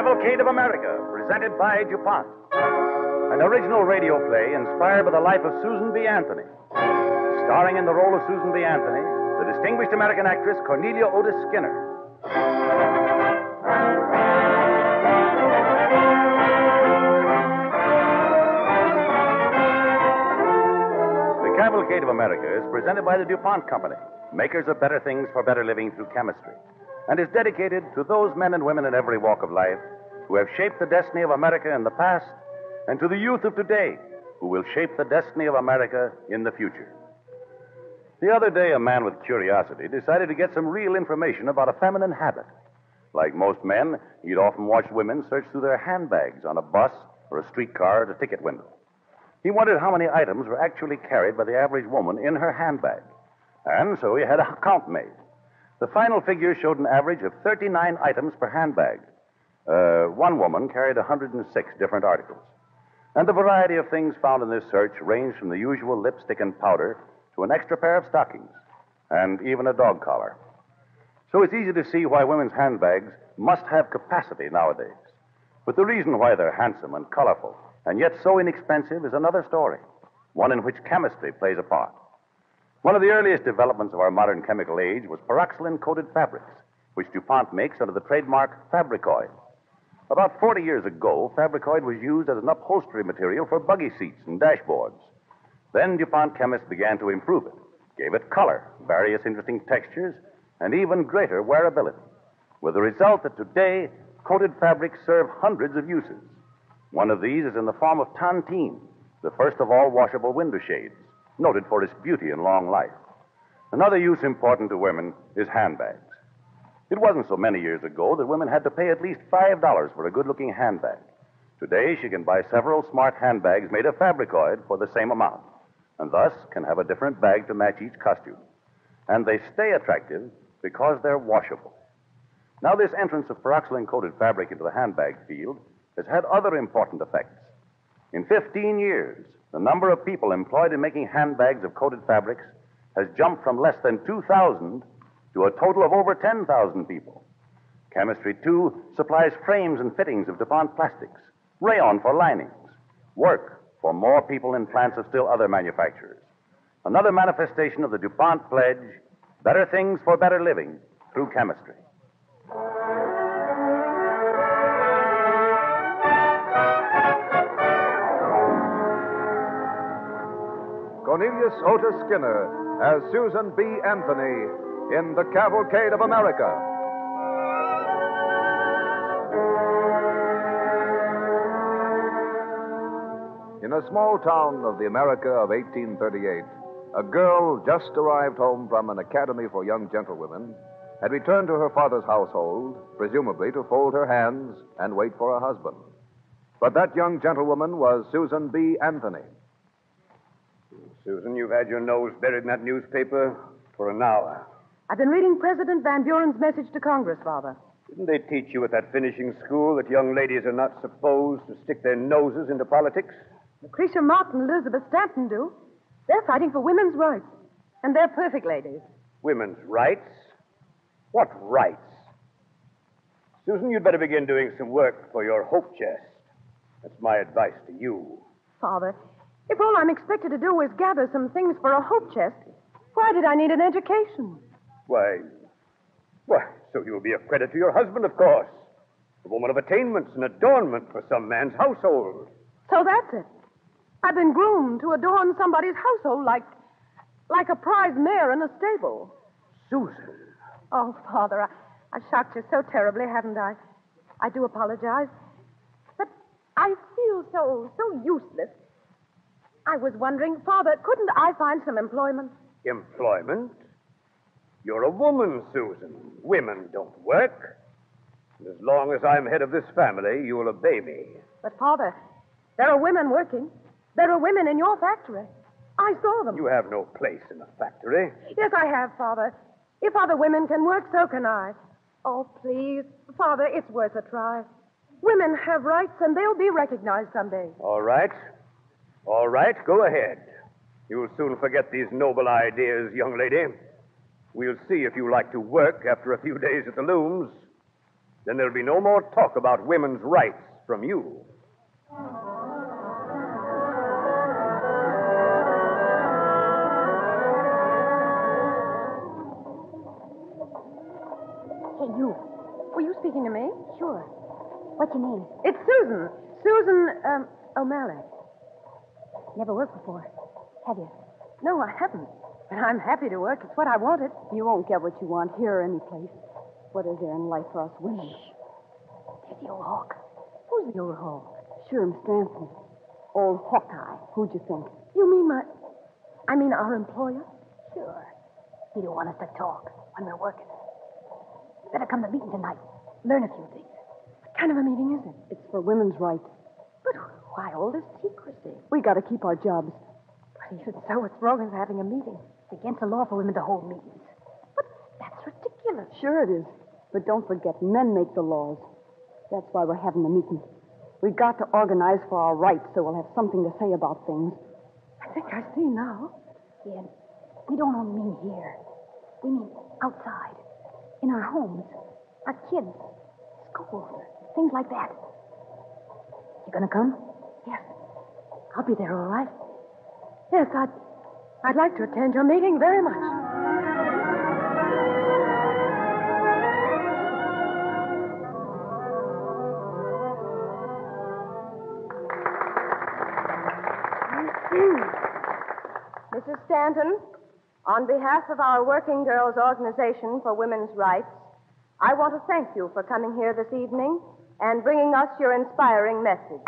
Cavalcade of America, presented by DuPont. An original radio play inspired by the life of Susan B. Anthony. Starring in the role of Susan B. Anthony, the distinguished American actress Cornelia Otis Skinner. The Cavalcade of America is presented by the DuPont Company, makers of better things for better living through chemistry, and is dedicated to those men and women in every walk of life who have shaped the destiny of America in the past and to the youth of today who will shape the destiny of America in the future. The other day, a man with curiosity decided to get some real information about a feminine habit. Like most men, he'd often watched women search through their handbags on a bus or a streetcar at a ticket window. He wondered how many items were actually carried by the average woman in her handbag. And so he had a count made. The final figure showed an average of 39 items per handbag. Uh, one woman carried 106 different articles. And the variety of things found in this search ranged from the usual lipstick and powder to an extra pair of stockings and even a dog collar. So it's easy to see why women's handbags must have capacity nowadays. But the reason why they're handsome and colorful and yet so inexpensive is another story, one in which chemistry plays a part. One of the earliest developments of our modern chemical age was pyroxylin coated fabrics, which DuPont makes under the trademark Fabrikoid. About 40 years ago, Fabrikoid was used as an upholstery material for buggy seats and dashboards. Then DuPont chemists began to improve it, gave it color, various interesting textures, and even greater wearability, with the result that today coated fabrics serve hundreds of uses. One of these is in the form of tontine, the first of all washable window shades, noted for its beauty and long life. Another use important to women is handbags. It wasn't so many years ago that women had to pay at least $5 for a good looking handbag. Today, she can buy several smart handbags made of Fabrikoid for the same amount, and thus can have a different bag to match each costume. And they stay attractive because they're washable. Now, this entrance of pyroxylin coated fabric into the handbag field has had other important effects. In 15 years, the number of people employed in making handbags of coated fabrics has jumped from less than 2,000 to a total of over 10,000 people. Chemistry, too, supplies frames and fittings of DuPont plastics, rayon for linings, work for more people in plants of still other manufacturers. Another manifestation of the DuPont pledge better things for better living through chemistry. Cornelia Otis Skinner as Susan B. Anthony in The Cavalcade of America. In a small town of the America of 1838, a girl just arrived home from an academy for young gentlewomen had returned to her father's household, presumably to fold her hands and wait for a husband. But that young gentlewoman was Susan B. Anthony. Susan, you've had your nose buried in that newspaper for an hour. I've been reading President Van Buren's message to Congress, Father. Didn't they teach you at that finishing school that young ladies are not supposed to stick their noses into politics? Lucretia Martin and Elizabeth Stanton do. They're fighting for women's rights. And they're perfect ladies. Women's rights? What rights? Susan, you'd better begin doing some work for your hope chest. That's my advice to you. Father, if all I'm expected to do is gather some things for a hope chest, why did I need an education? Why, why, so you'll be a credit to your husband, of course. A woman of attainments and adornment for some man's household. So that's it. I've been groomed to adorn somebody's household like like a prize mare in a stable. Susan. Oh, Father, I, I've shocked you so terribly, haven't I? I do apologize. But I feel so so useless. I was wondering, Father, couldn't I find some employment? Employment? You're a woman, Susan. Women don't work. And as long as I'm head of this family, you'll obey me. But, Father, there are women working. There are women in your factory. I saw them. You have no place in a factory. Yes, I have, Father. If other women can work, so can I. Oh, please, Father, it's worth a try. Women have rights, and they'll be recognized someday. All right. All right, go ahead. You'll soon forget these noble ideas, young lady. We'll see if you like to work after a few days at the looms. then there'll be no more talk about women's rights from you. Hey, you. Were you speaking to me? Sure. What's your name? It's Susan. Susan um, O'Malley. Never worked before. Have you? No, I haven't. But I'm happy to work. It's what I wanted. You won't get what you want here or any place. What is there in life for us women? There's the old hawk. Who's the old hawk? Sherm Stanton. Old Hawkeye. Who'd you think? You mean my. I mean our employer? Sure. He don't want us to talk when we're working. Better come to meeting tonight. Learn a few things. What kind of a meeting is it? It's for women's rights. But why all this secrecy? We got to keep our jobs. But even so, what's wrong with having a meeting? It's against the law for women to hold meetings. But that's ridiculous. Sure it is. But don't forget, men make the laws. That's why we're having the meeting. We've got to organize for our rights so we'll have something to say about things. I think I see now. Yeah, we don't only mean here. We mean outside. In our homes. Our kids. Schools. Things like that. You gonna come? Yes. I'll be there all right. Yes, I'd, I'd like to attend your meeting very much. Mrs. Stanton, on behalf of our Working Girls Organization for Women's Rights, I want to thank you for coming here this evening and bringing us your inspiring message.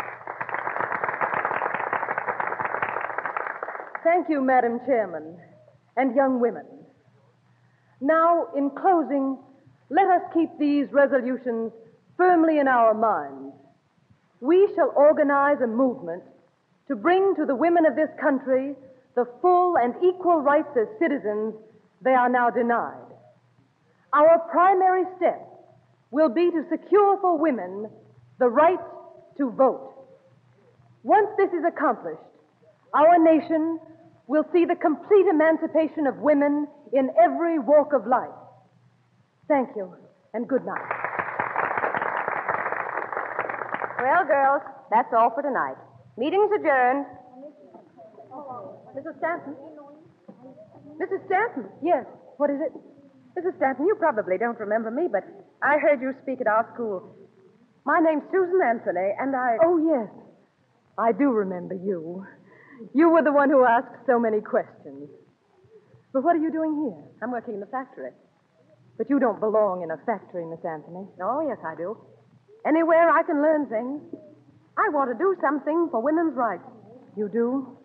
Thank you, Madam Chairman, and young women. Now, in closing, let us keep these resolutions firmly in our minds. We shall organize a movement to bring to the women of this country the full and equal rights as citizens they are now denied. Our primary step will be to secure for women the right to vote. Once this is accomplished, our nation will see the complete emancipation of women in every walk of life. Thank you, and good night. Well, girls, that's all for tonight. Meeting's adjourned. Mrs. Stanton? Mrs. Stanton? Yes. What is it? Mrs. Stanton, you probably don't remember me, but I heard you speak at our school. My name's Susan Anthony, and I. Oh, yes. I do remember you. You were the one who asked so many questions. But what are you doing here? I'm working in the factory. But you don't belong in a factory, Miss Anthony. Oh, yes, I do. Anywhere I can learn things. I want to do something for women's rights. You do?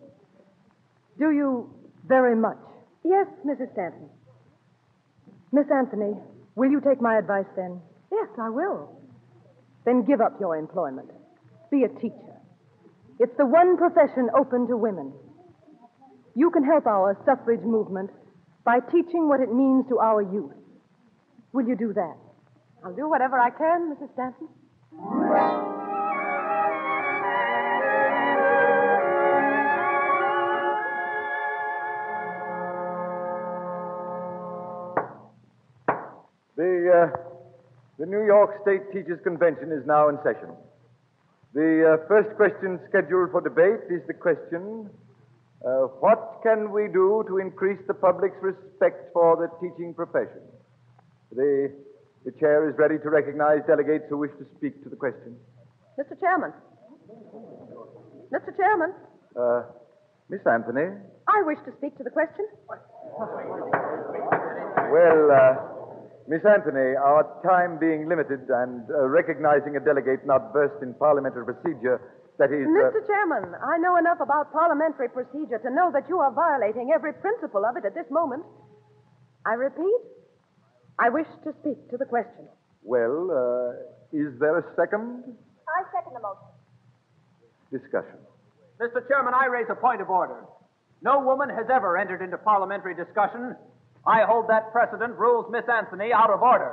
Do you very much? Yes, Mrs. Stanton. Miss Anthony, will you take my advice then? Yes, I will. Then give up your employment. Be a teacher. It's the one profession open to women. You can help our suffrage movement by teaching what it means to our youth. Will you do that? I'll do whatever I can, Mrs. Stanton. The, uh, the New York State Teachers Convention is now in session. The uh, first question scheduled for debate is the question uh, What can we do to increase the public's respect for the teaching profession? The, the chair is ready to recognize delegates who wish to speak to the question. Mr. Chairman. Mr. Chairman, Uh, Miss Anthony? I wish to speak to the question. Well, uh, Miss Anthony, our time being limited and uh, recognizing a delegate not versed in parliamentary procedure, that is. uh, Mr. Chairman, I know enough about parliamentary procedure to know that you are violating every principle of it at this moment. I repeat, I wish to speak to the question. Well, uh, is there a second I second the motion. discussion? Mr. Chairman, I raise a point of order. No woman has ever entered into parliamentary discussion I hold that precedent rules Miss Anthony out of order.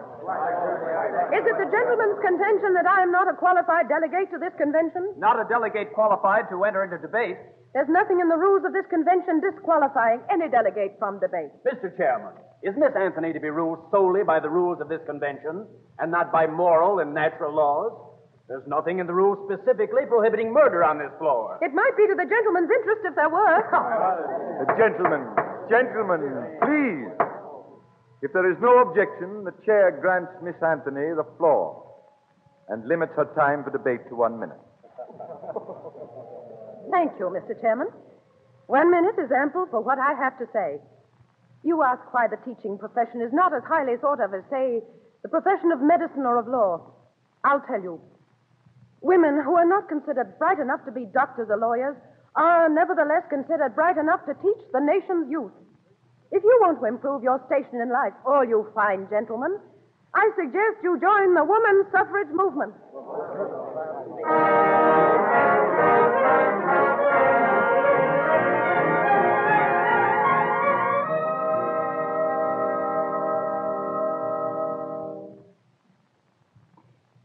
Is it the gentleman's contention that I am not a qualified delegate to this convention? Not a delegate qualified to enter into debate. There's nothing in the rules of this convention disqualifying any delegate from debate. Mr. Chairman, is Miss Anthony to be ruled solely by the rules of this convention and not by moral and natural laws? There's nothing in the rules specifically prohibiting murder on this floor. It might be to the gentleman's interest if there were. Uh, gentlemen, gentlemen, please. If there is no objection, the chair grants Miss Anthony the floor and limits her time for debate to one minute. Thank you, Mr. Chairman. One minute is ample for what I have to say. You ask why the teaching profession is not as highly thought of as, say, the profession of medicine or of law. I'll tell you. Women who are not considered bright enough to be doctors or lawyers are nevertheless considered bright enough to teach the nation's youth. If you want to improve your station in life, all you fine gentlemen, I suggest you join the woman suffrage movement.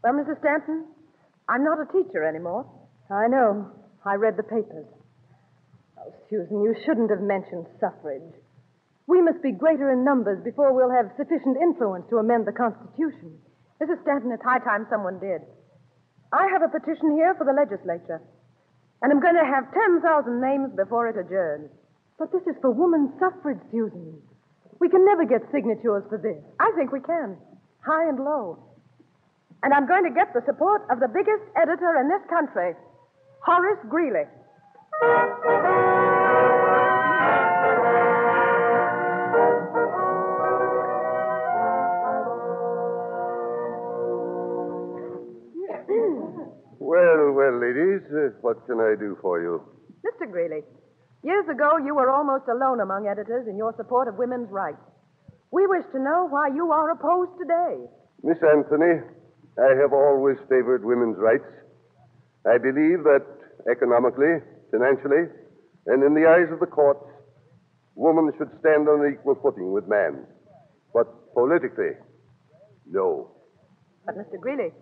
Well, Mrs. Stanton, I'm not a teacher anymore. I know. I read the papers. Oh, Susan, you shouldn't have mentioned suffrage. We must be greater in numbers before we'll have sufficient influence to amend the Constitution. Mrs. Stanton, it's high time someone did. I have a petition here for the legislature, and I'm going to have 10,000 names before it adjourns. But this is for woman suffrage, Susan. We can never get signatures for this. I think we can, high and low. And I'm going to get the support of the biggest editor in this country, Horace Greeley. What can I do for you? Mr. Greeley, years ago you were almost alone among editors in your support of women's rights. We wish to know why you are opposed today. Miss Anthony, I have always favored women's rights. I believe that economically, financially, and in the eyes of the courts, woman should stand on an equal footing with man. But politically, no. But, Mr. Greeley,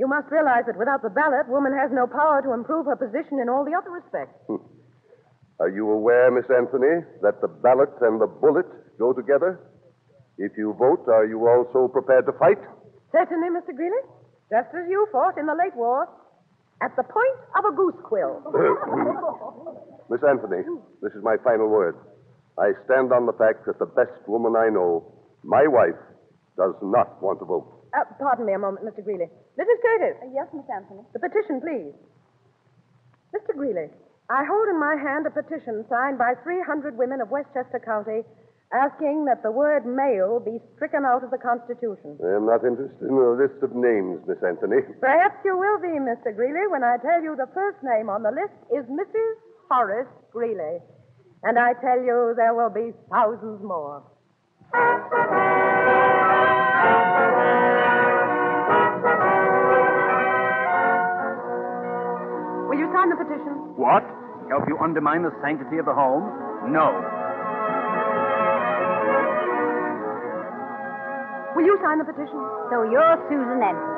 you must realize that without the ballot, woman has no power to improve her position in all the other respects. Hmm. Are you aware, Miss Anthony, that the ballot and the bullet go together? If you vote, are you also prepared to fight? Certainly, Mr. Greeley. Just as you fought in the late war, at the point of a goose quill. Miss Anthony, this is my final word. I stand on the fact that the best woman I know, my wife, does not want to vote. Uh, pardon me a moment, Mr. Greeley. Mrs. Curtis. yes, Miss Anthony. The petition, please. Mr. Greeley, I hold in my hand a petition signed by 300 women of Westchester County asking that the word male be stricken out of the Constitution. I am not interested in a list of names, Miss Anthony. Perhaps you will be, Mr. Greeley, when I tell you the first name on the list is Mrs. Horace Greeley. And I tell you there will be thousands more. Will sign the petition? What? Help you undermine the sanctity of the home? No. Will you sign the petition? So you're Susan Anthony.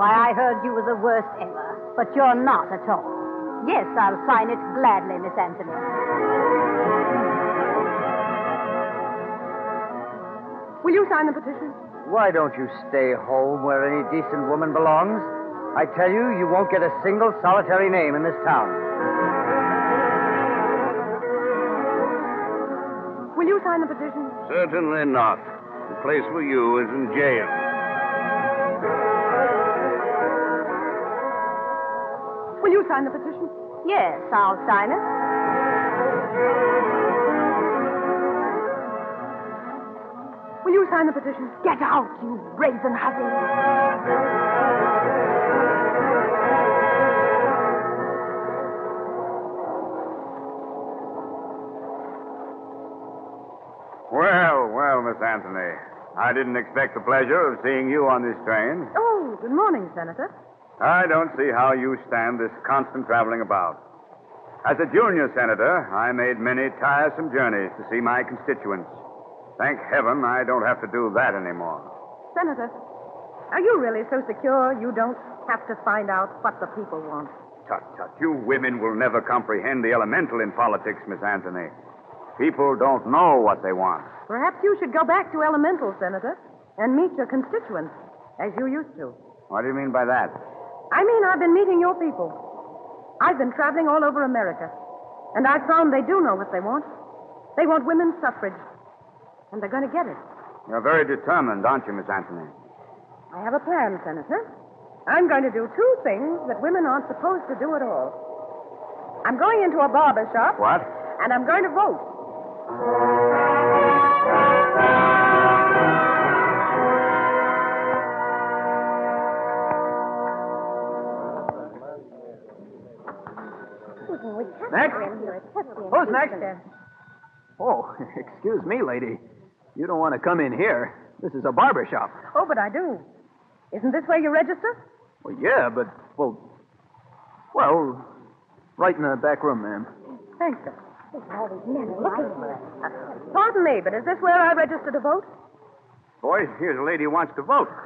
Why, I heard you were the worst ever, but you're not at all. Yes, I'll sign it gladly, Miss Anthony. Will you sign the petition? Why don't you stay home where any decent woman belongs? I tell you, you won't get a single solitary name in this town. Will you sign the petition? Certainly not. The place for you is in jail. Will you sign the petition? Yes, I'll sign it. Sign the petition? Get out, you brazen hussy. Well, well, Miss Anthony. I didn't expect the pleasure of seeing you on this train. Oh, good morning, Senator. I don't see how you stand this constant traveling about. As a junior senator, I made many tiresome journeys to see my constituents. Thank heaven I don't have to do that anymore. Senator, are you really so secure you don't have to find out what the people want? Tut, tut. You women will never comprehend the elemental in politics, Miss Anthony. People don't know what they want. Perhaps you should go back to elemental, Senator, and meet your constituents, as you used to. What do you mean by that? I mean, I've been meeting your people. I've been traveling all over America, and I've found they do know what they want. They want women's suffrage, and they're going to get it. You're very determined, aren't you, Miss Anthony? I have a plan, Senator. I'm going to do two things that women aren't supposed to do at all. I'm going into a barber shop. What? And I'm going to vote. Next? Who's next? Oh, excuse me, lady. You don't want to come in here. This is a barber shop. Oh, but I do. Isn't this where you register? Well, yeah, but, well, well, right in the back room, ma'am. Thanks, sir. Think all these men lying. Pardon me, but is this where I register to vote? Boys, here's a lady who wants to vote.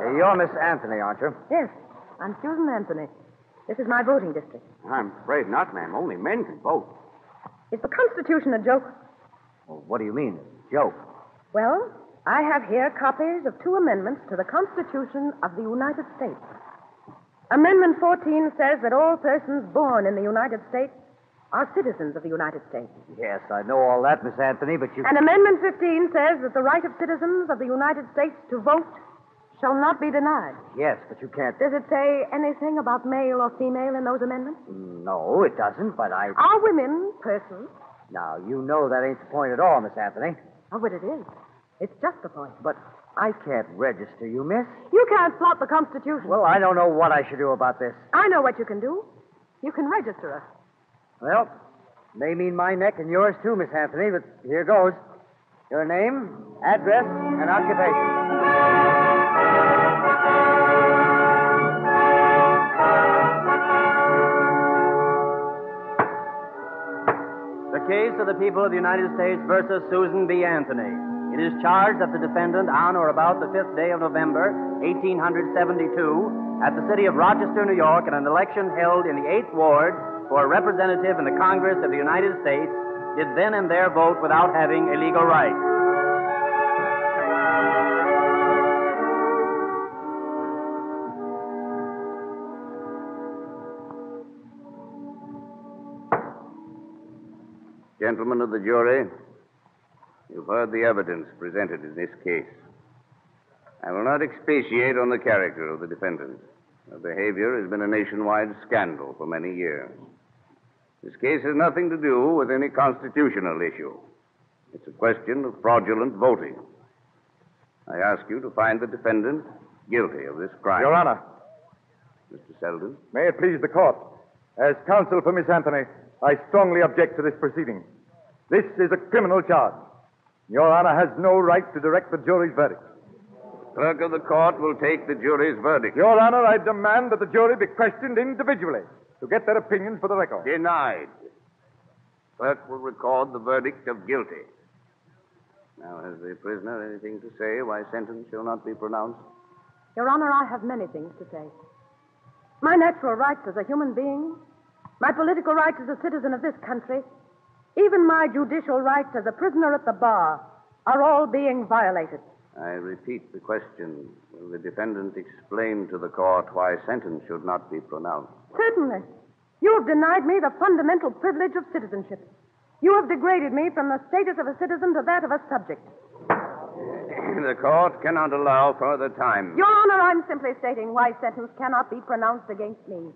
Hey, you're Miss Anthony, aren't you? Yes, I'm Susan Anthony. This is my voting district. I'm afraid not, ma'am. Only men can vote. Is the Constitution a joke? Well, what do you mean, joke? Well, I have here copies of two amendments to the Constitution of the United States. Amendment 14 says that all persons born in the United States are citizens of the United States. Yes, I know all that, Miss Anthony, but you. And Amendment 15 says that the right of citizens of the United States to vote shall not be denied. Yes, but you can't. Does it say anything about male or female in those amendments? No, it doesn't, but I. Are women persons? Now, you know that ain't the point at all, Miss Anthony. Oh, but it is. It's just the point. But I can't register you, miss. You can't plot the Constitution. Well, I don't know what I should do about this. I know what you can do. You can register us. Well, may mean my neck and yours too, Miss Anthony, but here goes. Your name, address, and occupation. Case of the people of the United States versus Susan B. Anthony. It is charged that the defendant, on or about the 5th day of November, 1872, at the city of Rochester, New York, in an election held in the 8th Ward for a representative in the Congress of the United States, did then and there vote without having a legal right. Gentlemen of the jury, you've heard the evidence presented in this case. I will not expatiate on the character of the defendant. Her behavior has been a nationwide scandal for many years. This case has nothing to do with any constitutional issue. It's a question of fraudulent voting. I ask you to find the defendant guilty of this crime. Your Honor, Mr. Selden. may it please the court. As counsel for Miss Anthony, I strongly object to this proceeding. This is a criminal charge. Your Honor has no right to direct the jury's verdict. Clerk of the court will take the jury's verdict. Your Honor, I demand that the jury be questioned individually to get their opinions for the record. Denied. Clerk will record the verdict of guilty. Now, has the prisoner anything to say why sentence shall not be pronounced? Your Honor, I have many things to say. My natural rights as a human being, my political rights as a citizen of this country, even my judicial rights as a prisoner at the bar are all being violated. I repeat the question. Will the defendant explain to the court why sentence should not be pronounced? Certainly. You have denied me the fundamental privilege of citizenship. You have degraded me from the status of a citizen to that of a subject. the court cannot allow further time. Your Honor, I'm simply stating why sentence cannot be pronounced against me.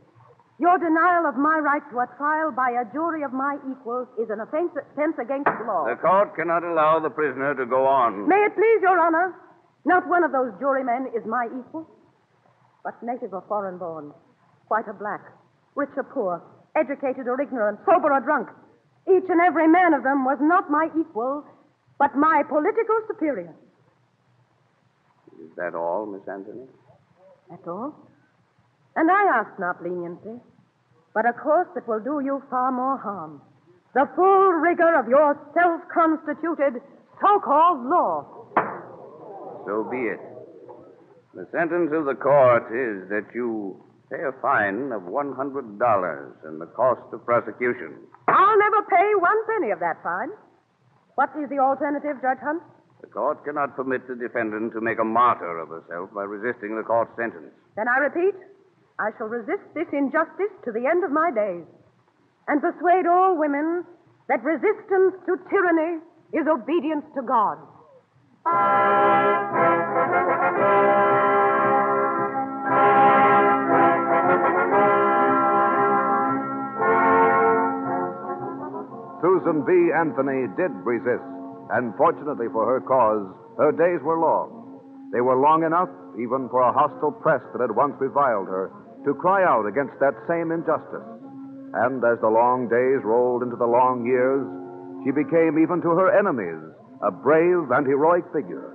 Your denial of my right to a trial by a jury of my equals is an offense, offense against law. The court cannot allow the prisoner to go on. May it please Your Honor, not one of those jurymen is my equal, but native or foreign born, white or black, rich or poor, educated or ignorant, sober or drunk. Each and every man of them was not my equal, but my political superior. Is that all, Miss Anthony? That's all. And I ask not leniency, but a course that will do you far more harm. the full rigor of your self constituted so called law. So be it. The sentence of the court is that you pay a fine of $100 and the cost of prosecution. I'll never pay one penny of that fine. What is the alternative, Judge Hunt? The court cannot permit the defendant to make a martyr of herself by resisting the court's sentence. Then I repeat, I shall resist this injustice to the end of my days and persuade all women that resistance to tyranny is obedience to God. Susan B. Anthony did resist, and fortunately for her cause, her days were long. They were long enough, even for a hostile press that had once reviled her, to cry out against that same injustice. And as the long days rolled into the long years, she became, even to her enemies, a brave and heroic figure.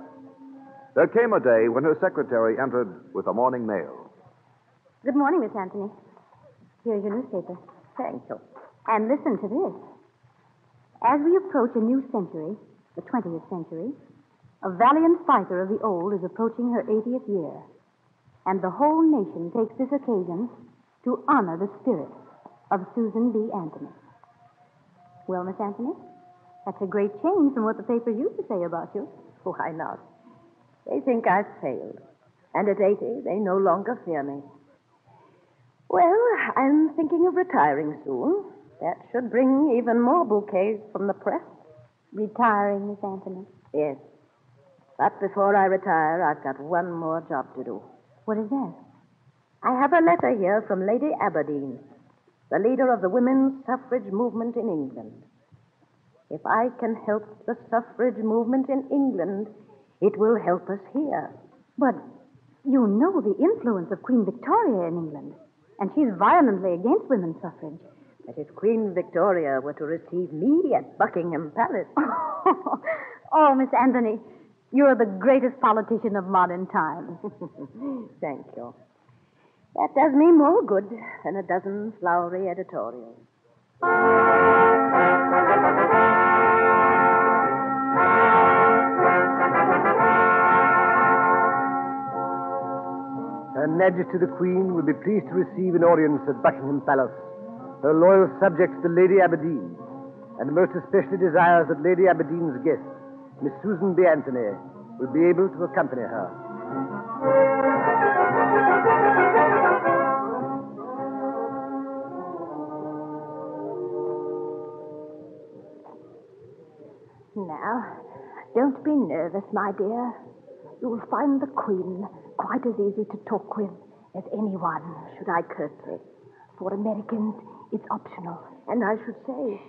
There came a day when her secretary entered with a morning mail. Good morning, Miss Anthony. Here's your newspaper. Thank you. And listen to this. As we approach a new century, the 20th century, a valiant fighter of the old is approaching her 80th year. And the whole nation takes this occasion to honor the spirit of Susan B. Anthony. Well, Miss Anthony, that's a great change from what the papers used to say about you. Why not? They think I've failed. And at 80, they no longer fear me. Well, I'm thinking of retiring soon. That should bring even more bouquets from the press. Retiring, Miss Anthony? Yes. But before I retire, I've got one more job to do. What is that? I have a letter here from Lady Aberdeen, the leader of the women's suffrage movement in England. If I can help the suffrage movement in England, it will help us here. But you know the influence of Queen Victoria in England, and she's violently against women's suffrage. But if Queen Victoria were to receive me at Buckingham Palace. oh, Miss Anthony, you're the greatest politician of modern times. Thank you. That does me more good than a dozen flowery editorials. Her Majesty the Queen will be pleased to receive an audience at Buckingham Palace. Her loyal subjects, the Lady Aberdeen, and most especially desires that Lady Aberdeen's guest, Miss Susan B. Anthony, will be able to accompany her. Now, don't be nervous, my dear. You'll find the Queen quite as easy to talk with as anyone, should I curtsy. For Americans, it's optional. And I should say,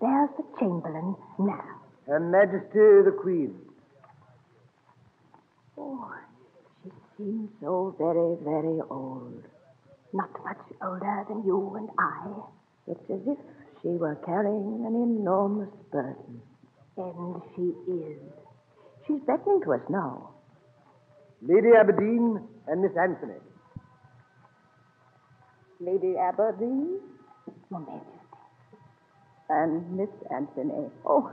there's the Chamberlain now. Her Majesty the Queen. Oh, she seems so very, very old. Not much older than you and I. It's as if she were carrying an enormous burden. And she is. She's beckoning to us now. Lady Aberdeen and Miss Anthony. Lady Aberdeen? Your Majesty. And Miss Anthony. Oh,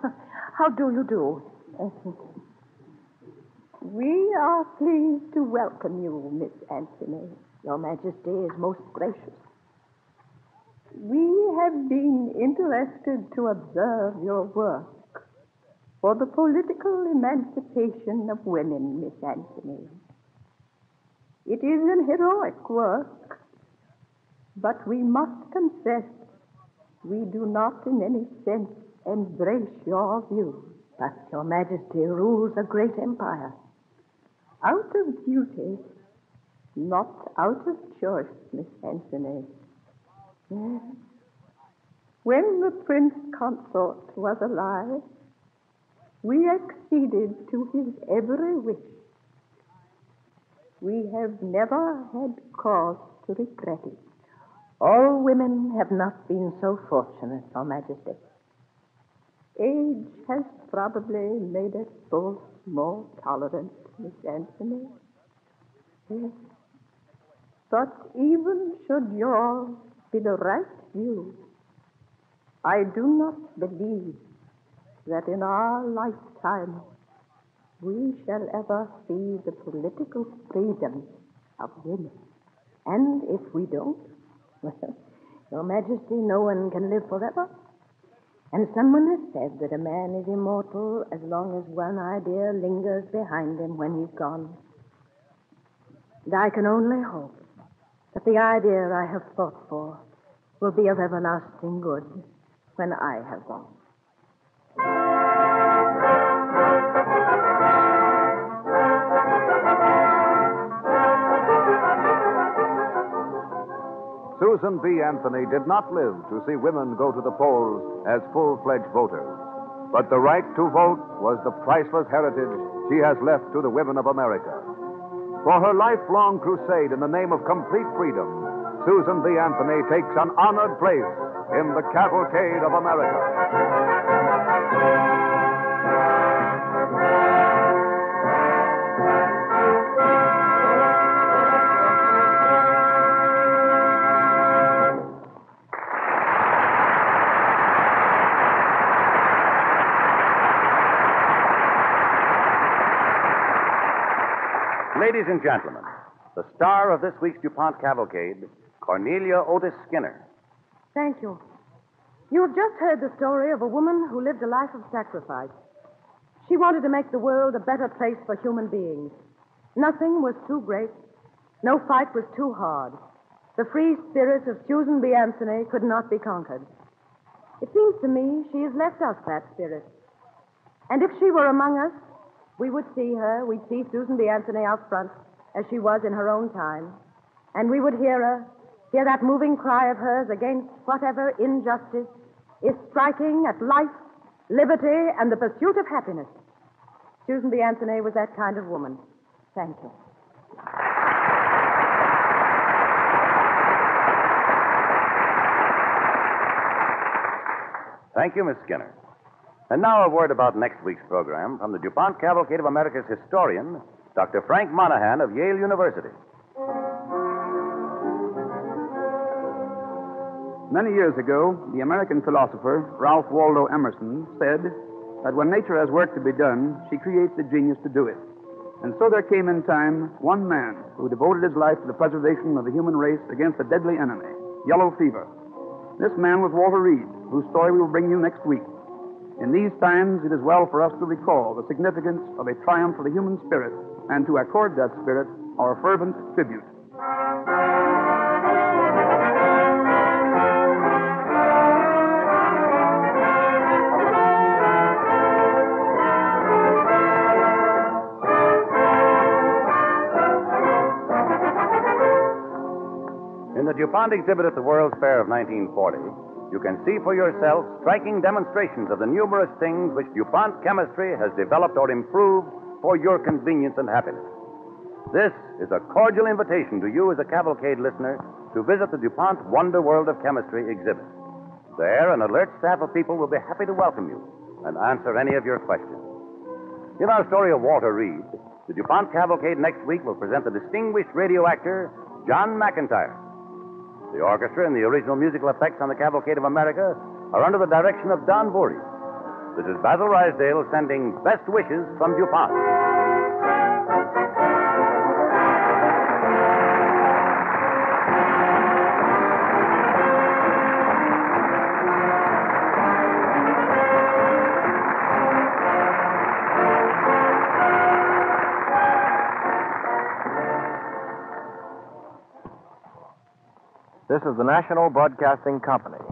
how do you do? We are pleased to welcome you, Miss Anthony. Your Majesty is most gracious. We have been interested to observe your work for the political emancipation of women, Miss Anthony. It is an heroic work, but we must confess we do not in any sense embrace your view. But your Majesty rules a great empire. Out of duty, not out of choice, Miss Anthony. When the Prince Consort was alive, we acceded to his every wish. We have never had cause to regret it. All women have not been so fortunate, Your Majesty. Age has probably made us both more tolerant, Miss Anthony. Yes. But even should yours be the right view, I do not believe that in our lifetime we shall ever see the political freedom of women. And if we don't, well, Your Majesty, no one can live forever. And someone has said that a man is immortal as long as one idea lingers behind him when he's gone. And I can only hope that the idea I have fought for will be of everlasting good when I have gone. Susan B. Anthony did not live to see women go to the polls as full fledged voters. But the right to vote was the priceless heritage she has left to the women of America. For her lifelong crusade in the name of complete freedom, Susan B. Anthony takes an honored place in the cavalcade of America. Ladies and gentlemen, the star of this week's DuPont Cavalcade, Cornelia Otis Skinner. Thank you. You have just heard the story of a woman who lived a life of sacrifice. She wanted to make the world a better place for human beings. Nothing was too great. No fight was too hard. The free spirit of Susan B. Anthony could not be conquered. It seems to me she has left us that spirit. And if she were among us, we would see her, we'd see Susan B. Anthony out front, as she was in her own time, and we would hear her, hear that moving cry of hers against whatever injustice is striking at life, liberty, and the pursuit of happiness. Susan B. Anthony was that kind of woman. Thank you. Thank you, Miss Skinner. And now a word about next week's program from the DuPont Cavalcade of America's historian, Dr. Frank Monaghan of Yale University. Many years ago, the American philosopher Ralph Waldo Emerson said that when nature has work to be done, she creates the genius to do it. And so there came in time one man who devoted his life to the preservation of the human race against a deadly enemy, yellow fever. This man was Walter Reed, whose story we will bring you next week. In these times, it is well for us to recall the significance of a triumph of the human spirit and to accord that spirit our fervent tribute. In the DuPont exhibit at the World's Fair of 1940, you can see for yourself striking demonstrations of the numerous things which DuPont chemistry has developed or improved for your convenience and happiness. This is a cordial invitation to you as a cavalcade listener to visit the DuPont Wonder World of Chemistry exhibit. There, an alert staff of people will be happy to welcome you and answer any of your questions. In our story of Walter Reed, the DuPont Cavalcade next week will present the distinguished radio actor John McIntire. The orchestra and the original musical effects on the Cavalcade of America are under the direction of Don Voorhees. This is Basil Ruysdael sending best wishes from DuPont. Is the National Broadcasting Company.